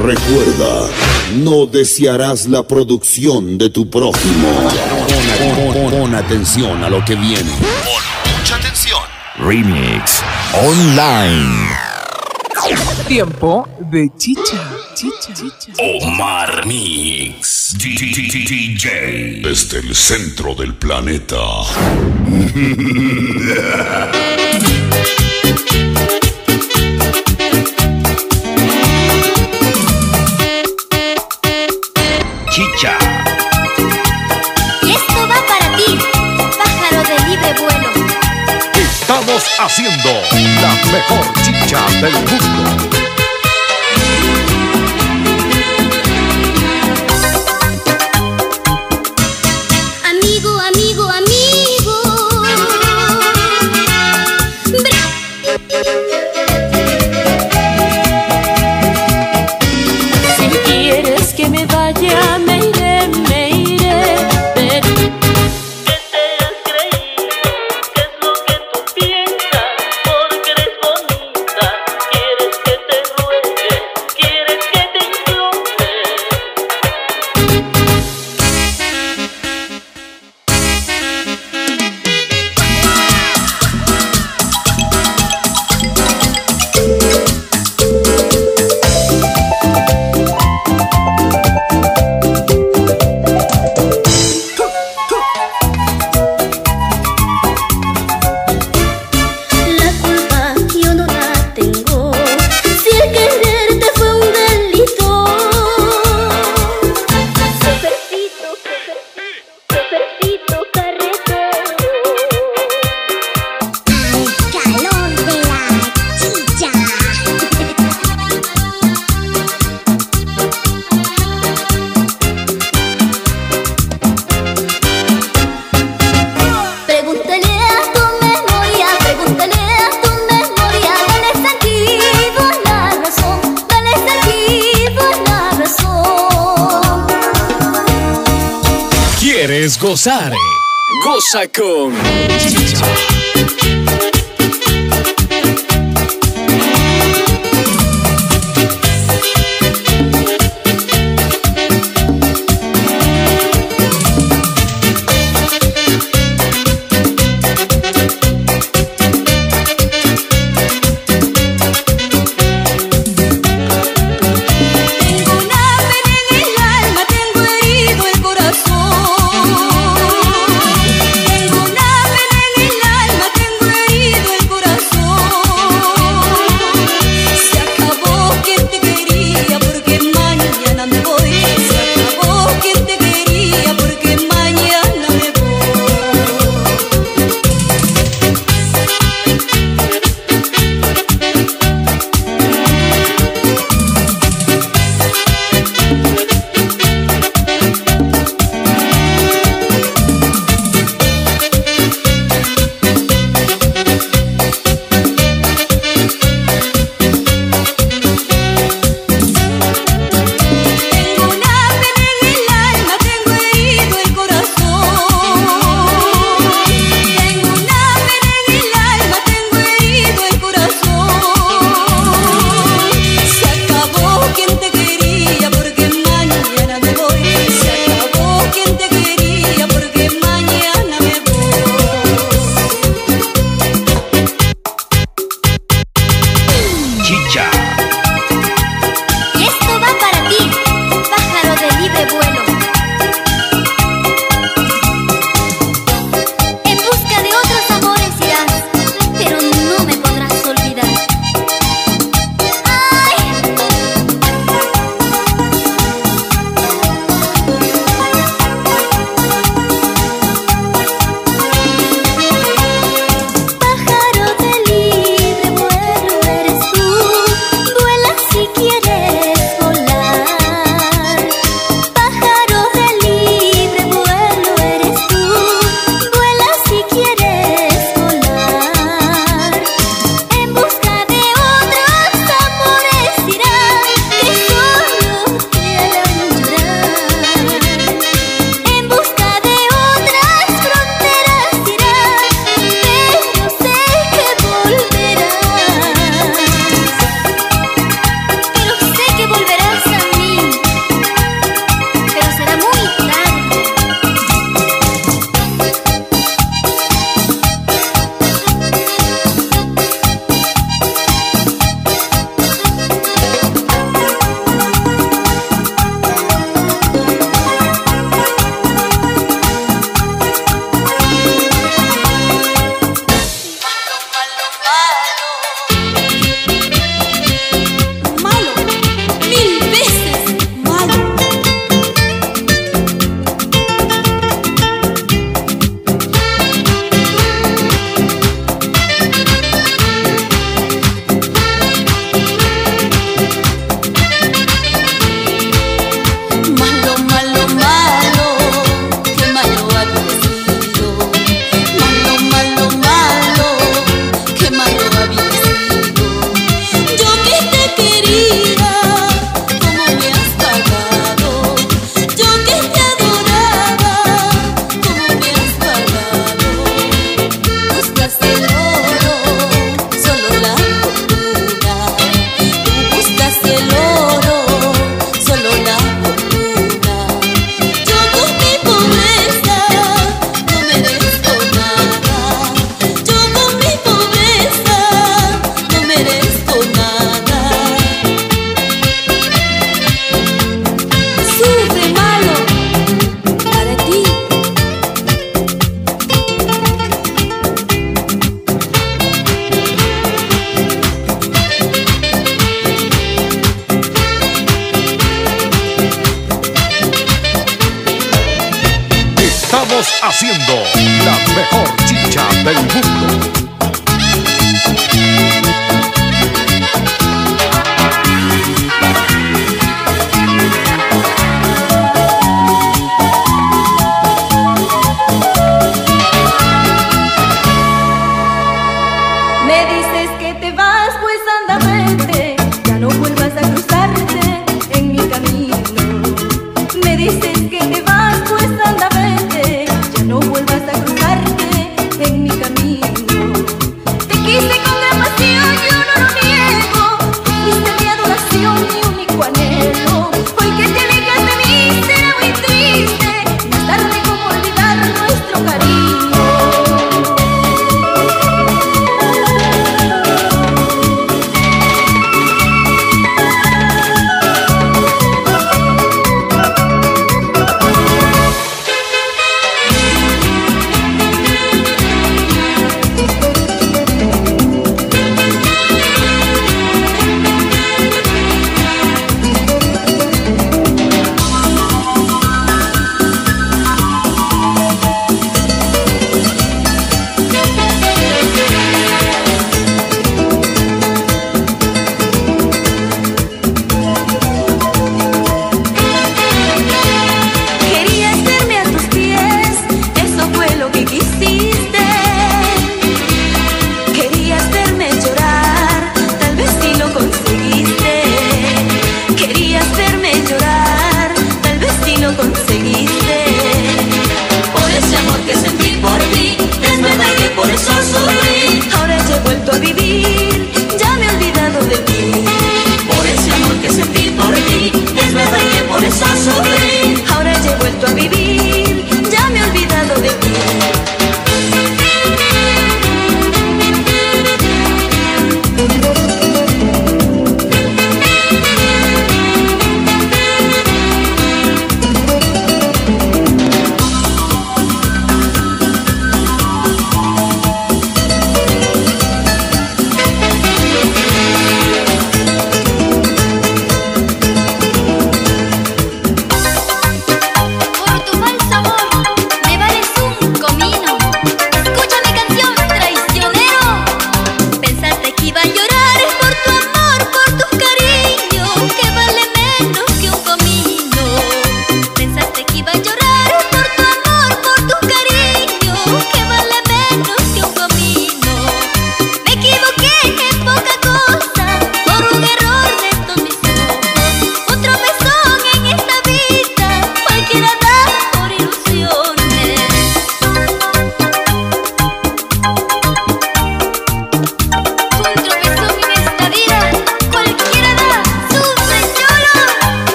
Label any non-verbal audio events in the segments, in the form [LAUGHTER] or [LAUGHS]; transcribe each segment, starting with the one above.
Recuerda, no desearás la producción de tu prójimo. Pon, atención a lo que viene. Pon mucha atención. Remix Online. Tiempo de chicha. Chicha, chicha. Omar Mix. DJ. Desde el centro del planeta. [LAUGHS] haciendo la mejor chicha del mundo.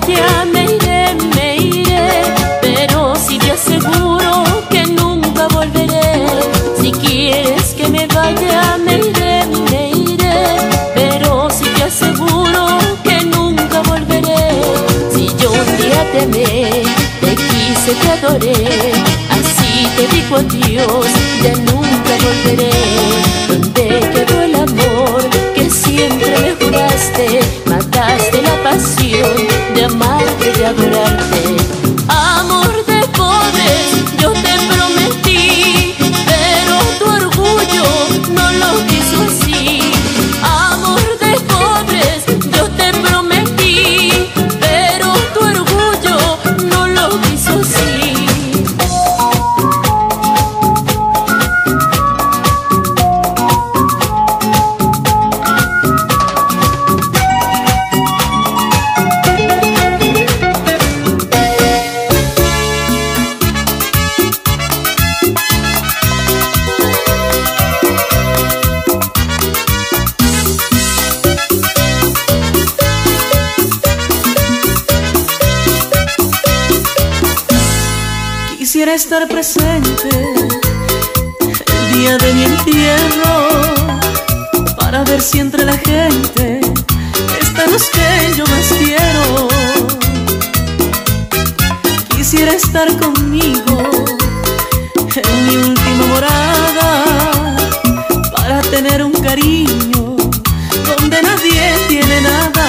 me iré, me iré, pero si te aseguro que nunca volveré, si quieres que me vaya, me iré, me iré, pero si te aseguro que nunca volveré, si yo un día te amé, te quise, te adoré, así te digo adiós, ya nunca volveré. amarte y adorarte. entierro para ver si entre la gente están los que yo más quiero. Quisiera estar conmigo en mi última morada para tener un cariño donde nadie tiene nada.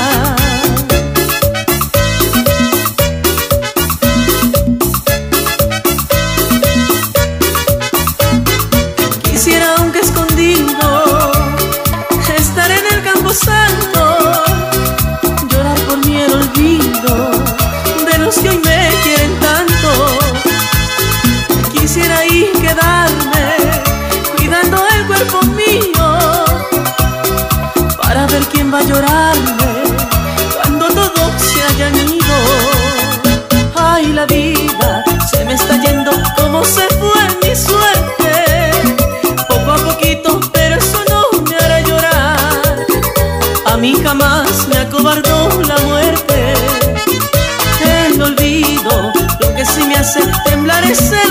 parece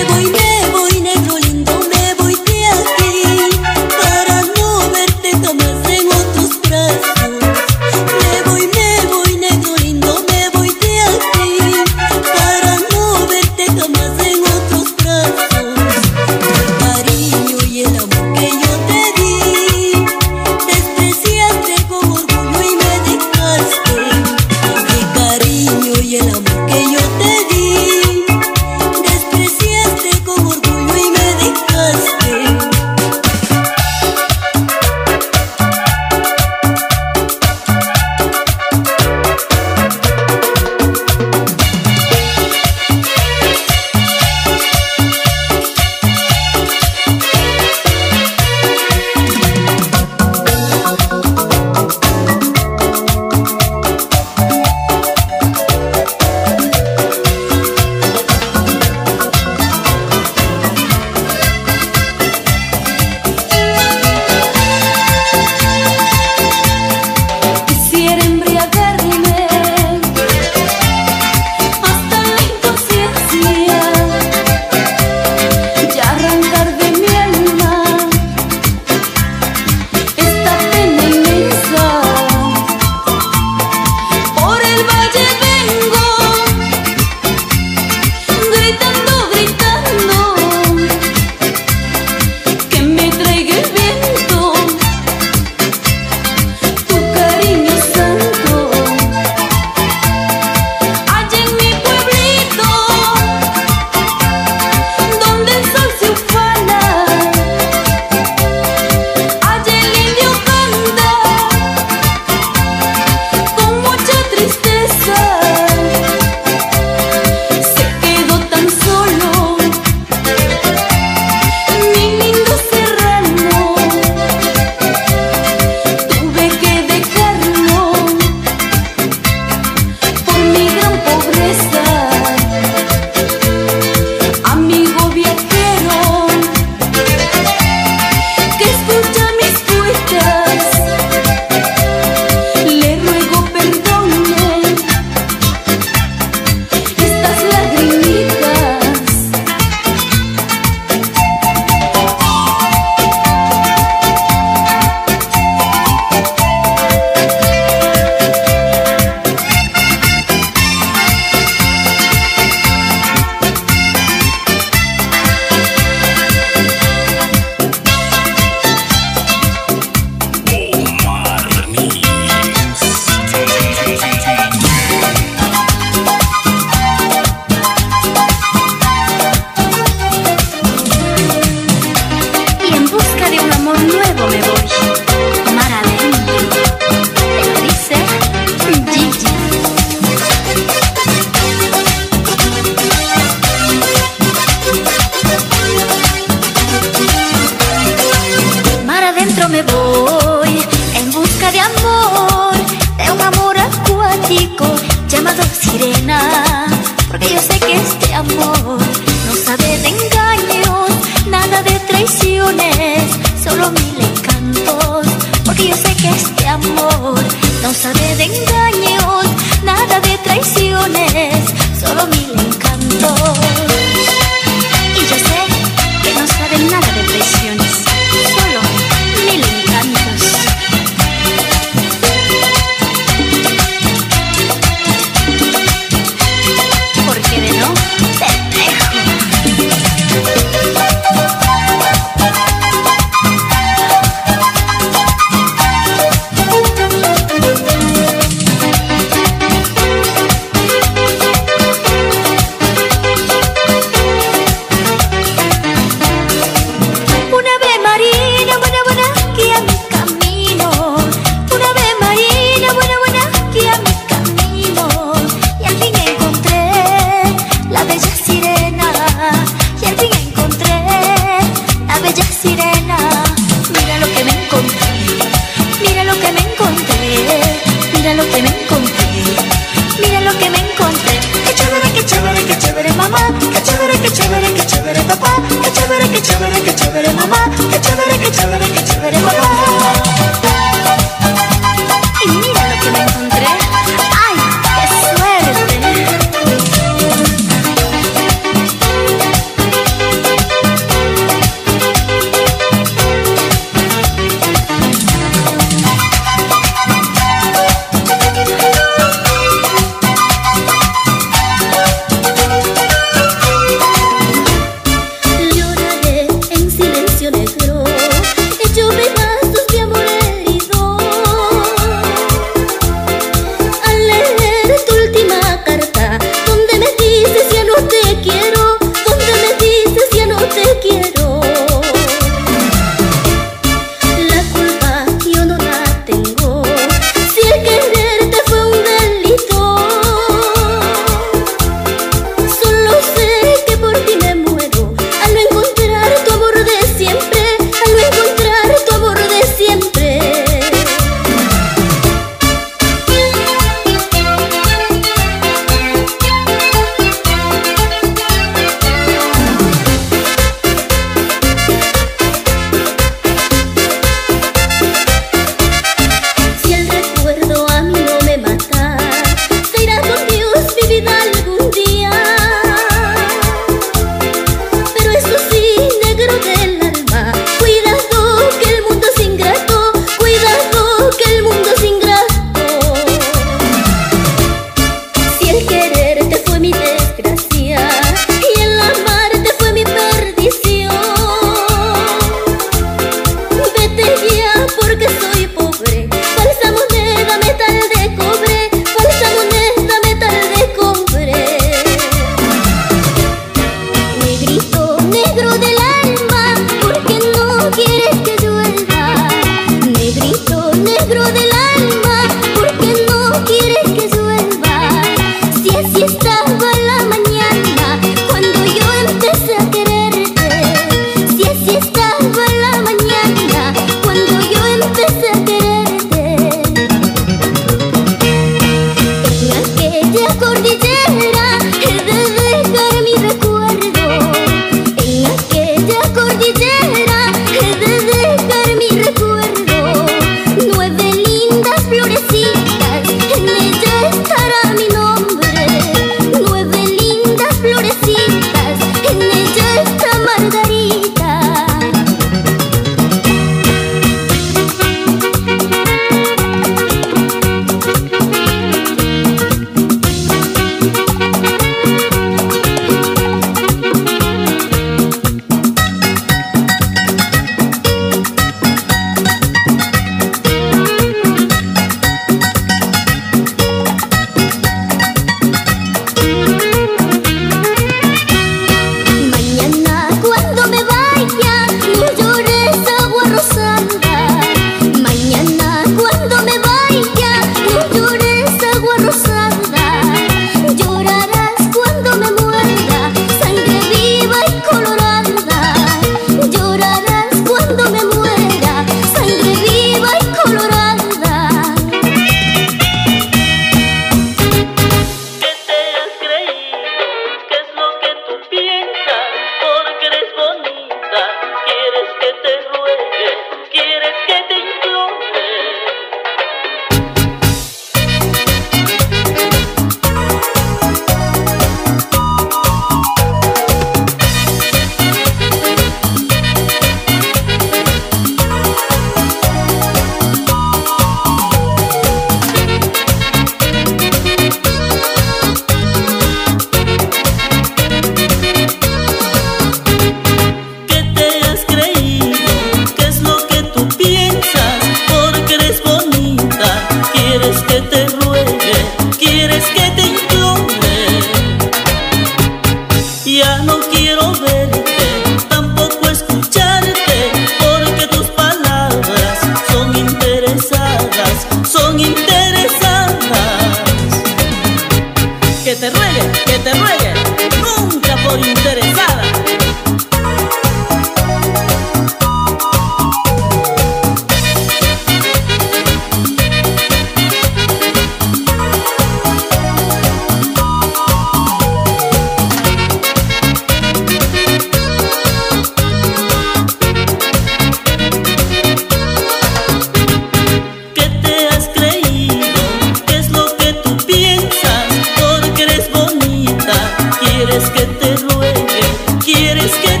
es que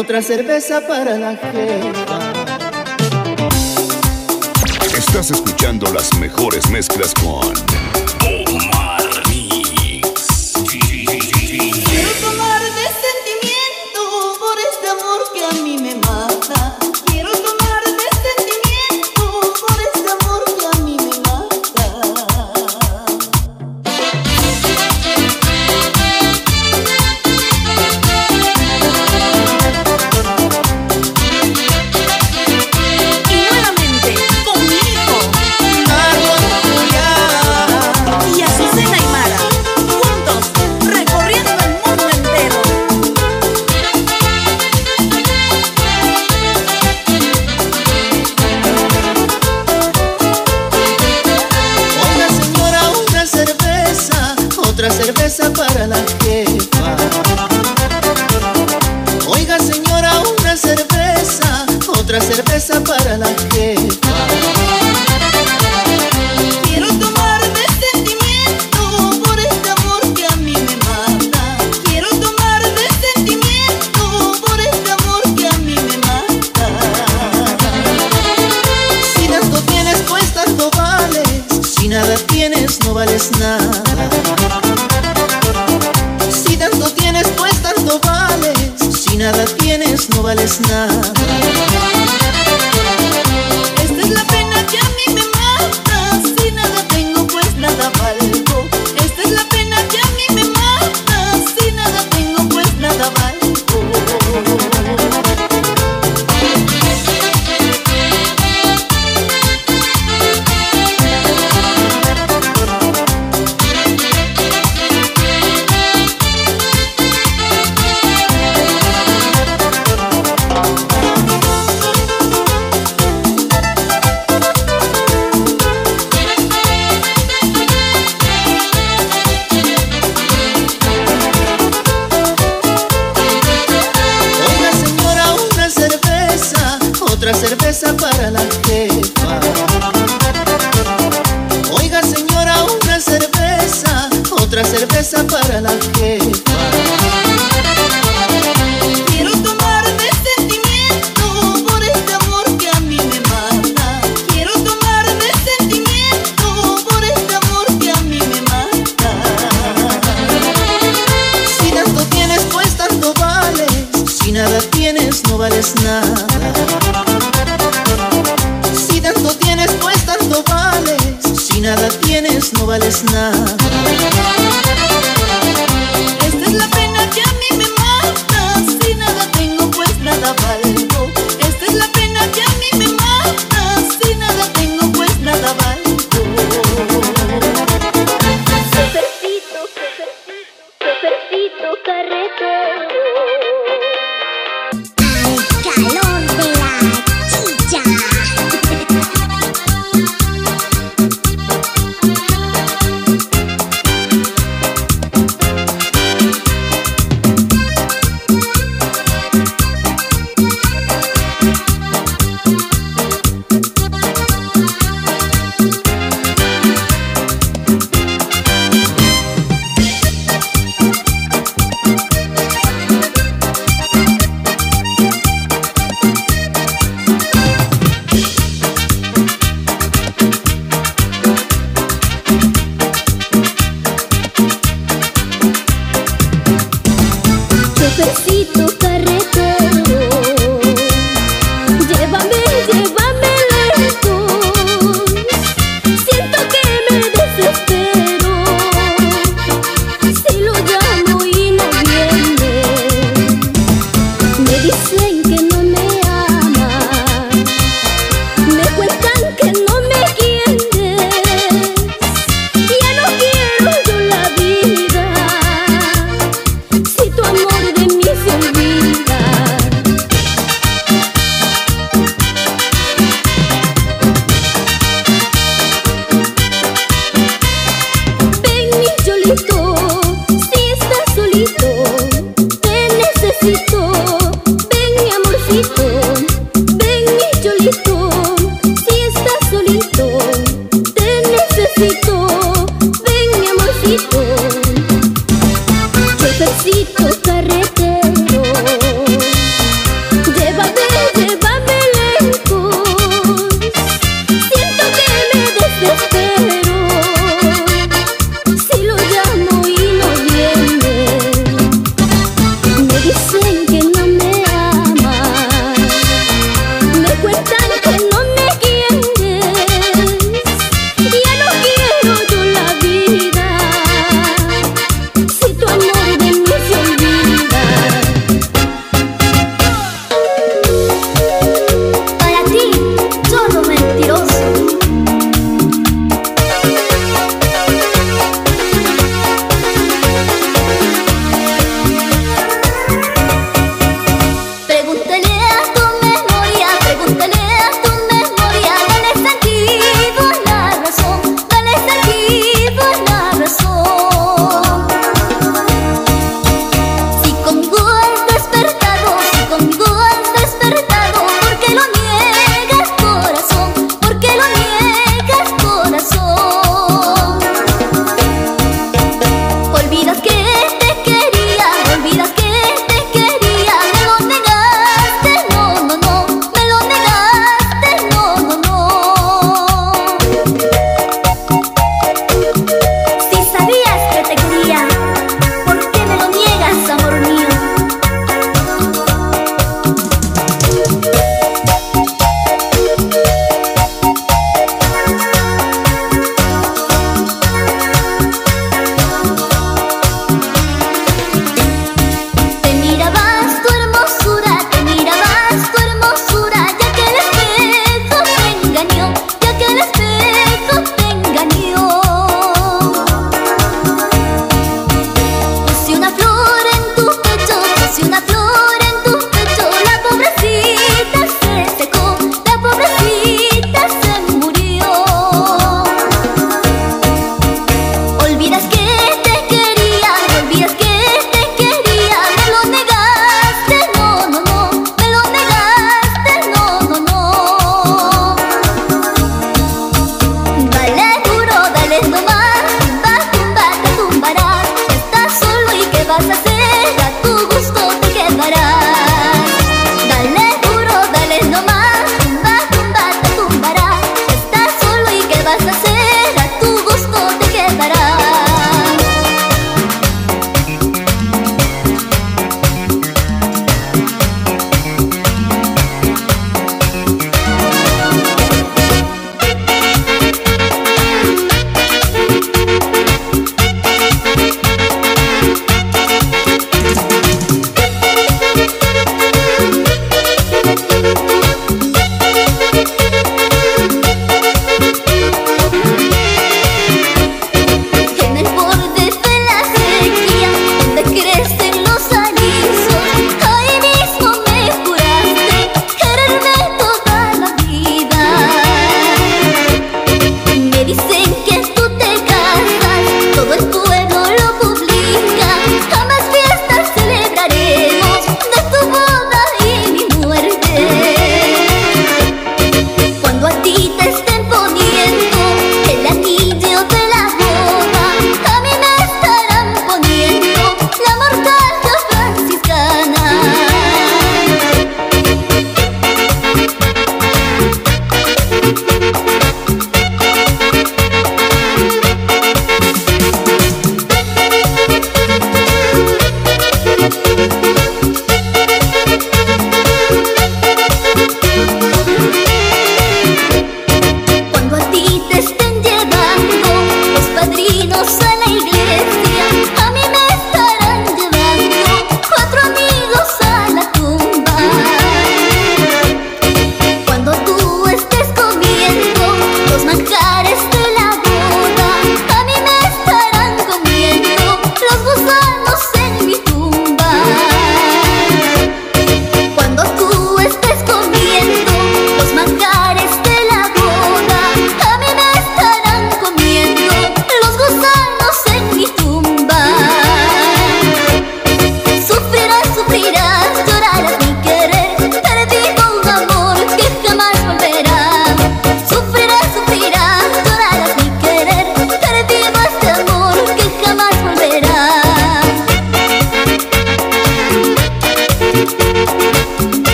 otra cerveza para la gente. Estás escuchando las mejores mezclas con весна Si nada tienes, no vales nada. Si tanto tienes, pues tanto vales. Si nada tienes, no vales nada. Esta es la pena que a mí me mata. Si nada tengo, pues nada vale.